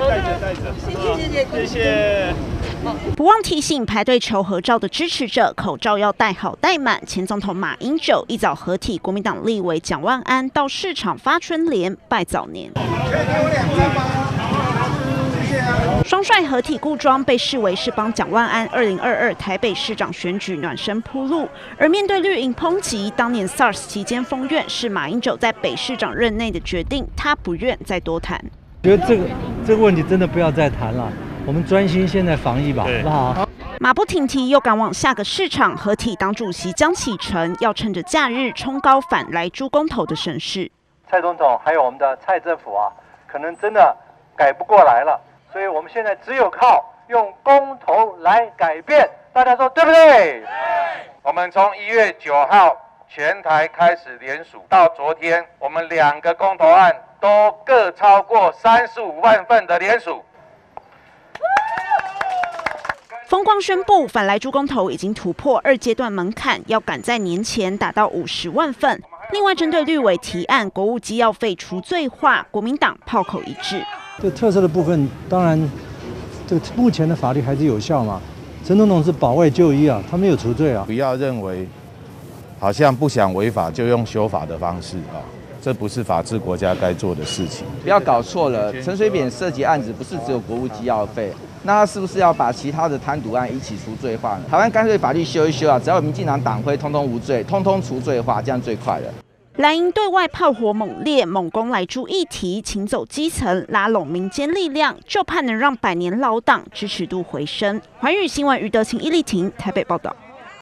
带着带着，谢谢谢谢。不忘提醒排队求合照的支持者，口罩要戴好戴满。前总统马英九一早合体国民党立委蒋万安到市场发春联拜早年。双帅合体故装被视为是帮蒋万安二零二二台北市长选举暖身铺路，而面对绿营抨击，当年 SARS 期间封院是马英九在北市长任内的决定，他不愿再多谈。觉得这个这个问题真的不要再谈了。我们专心现在防疫吧，好不好？马不停蹄又赶往下个市场合体，党主席江启臣要趁着假日冲高反来猪公投的省市。蔡总统还有我们的蔡政府啊，可能真的改不过来了，所以我们现在只有靠用公投来改变。大家说对不对？对。我们从一月九号全台开始联署，到昨天，我们两个公投案都各超过三十五万份的联署。风光宣布，反来猪公投已经突破二阶段门槛，要赶在年前达到五十万份。另外，针对绿委提案国务机要费除罪化，国民党炮口一致。这特色的部分，当然，这个目前的法律还是有效嘛。陈总统是保外就医啊，他没有除罪啊。不要认为好像不想违法就用修法的方式啊，这不是法治国家该做的事情。不要搞错了，陈水扁涉及案子不是只有国务机要费。那他是不是要把其他的贪渎案一起除罪化呢？台湾干脆法律修一修啊，只要民进党党徽通通无罪，通通除罪化，这样最快了。蓝营对外炮火猛烈，猛攻来猪议题，请走基层，拉拢民间力量，就怕能让百年老党支持度回升。环宇新闻余德清、伊丽婷台北报道。